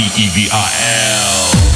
D-E-V-I-L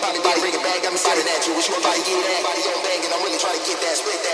body, body, bring it back. I'm staring at you. What you about to get at? Body on bang, and I'm really trying to get that split. That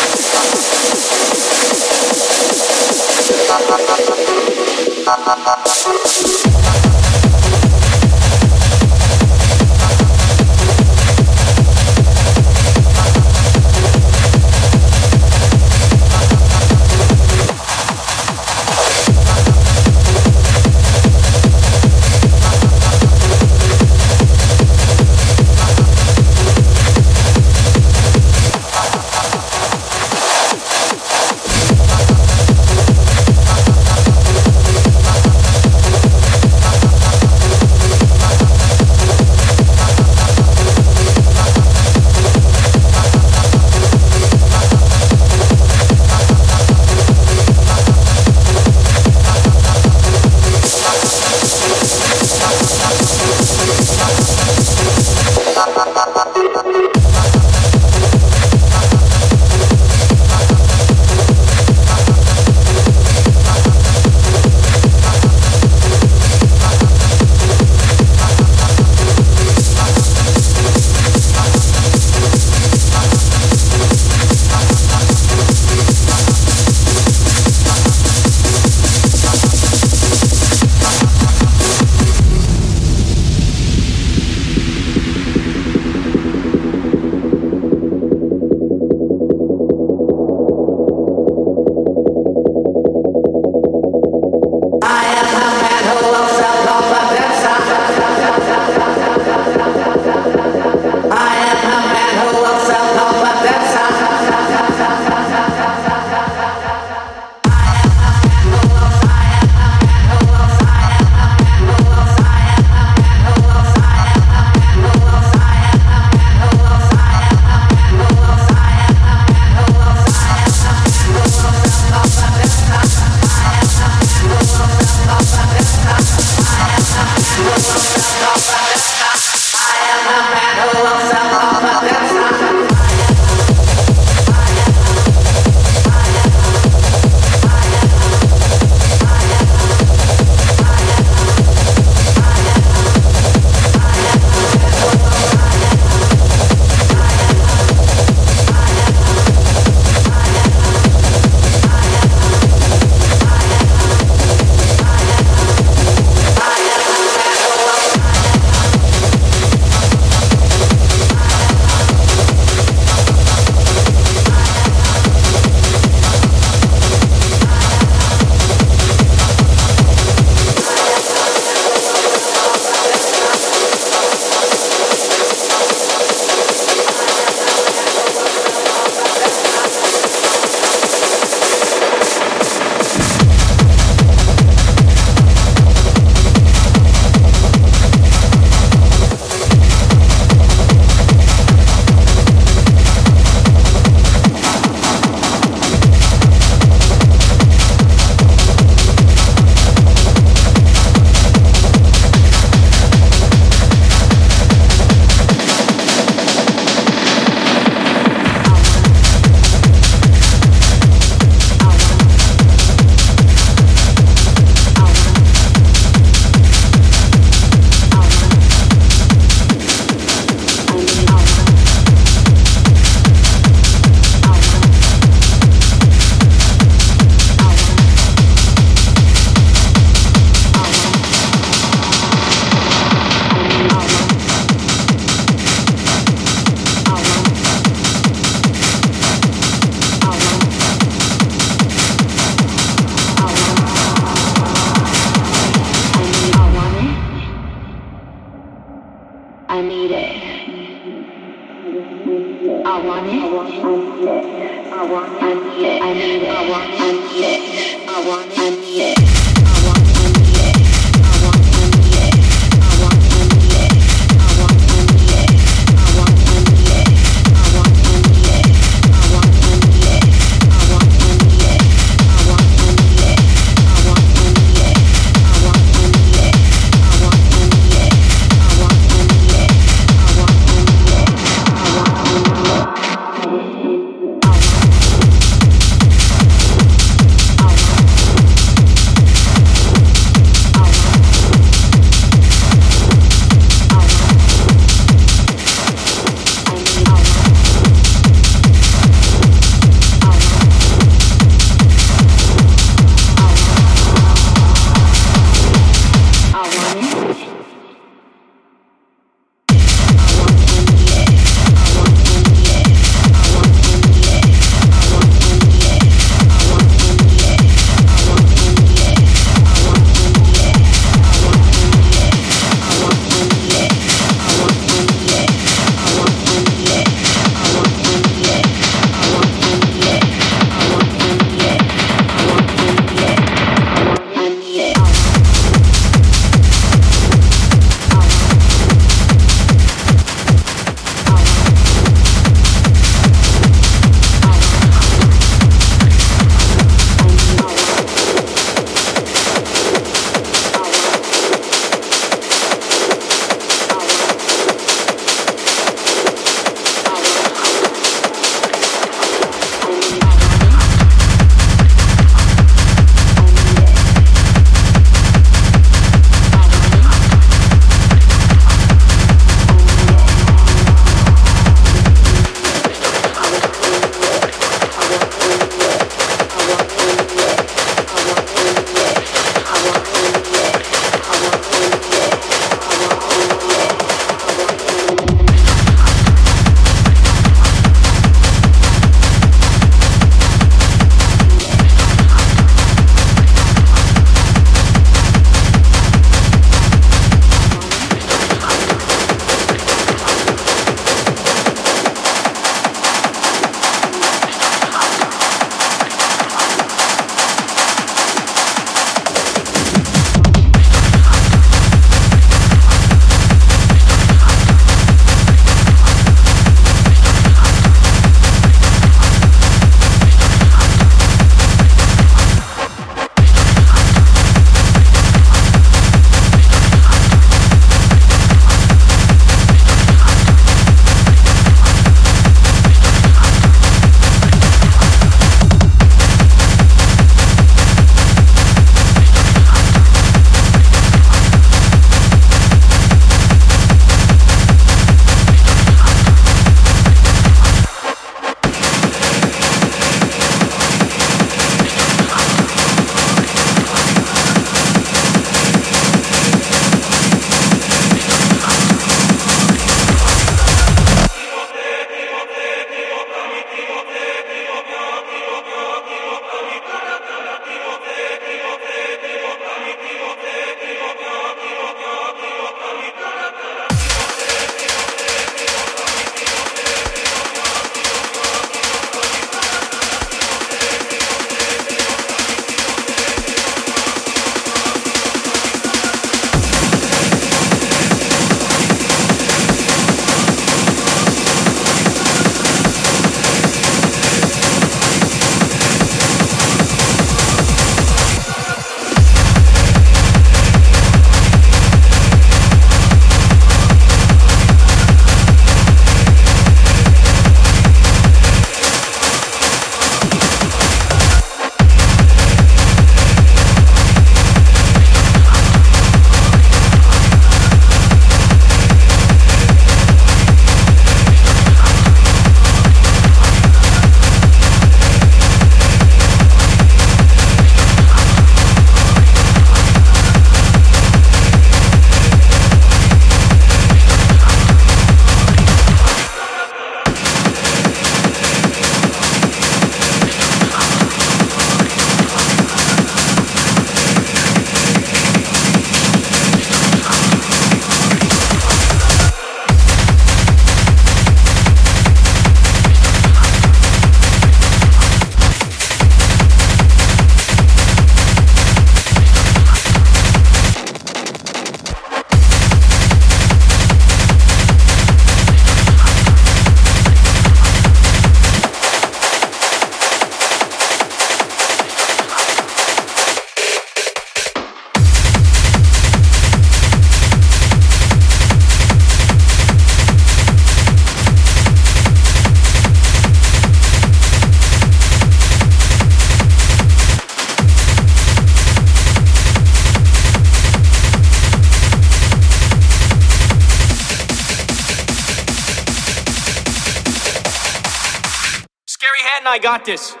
got this.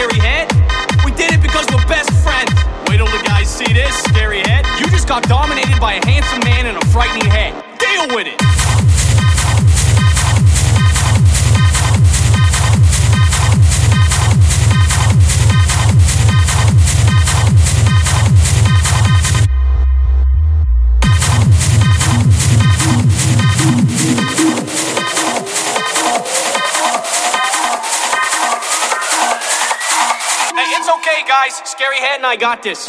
Scary Head. We did it because we're best friends. Wait till the guys see this, Scary Head. You just got dominated by a handsome man and a frightening head. Deal with it. guys, Scary Head and I got this.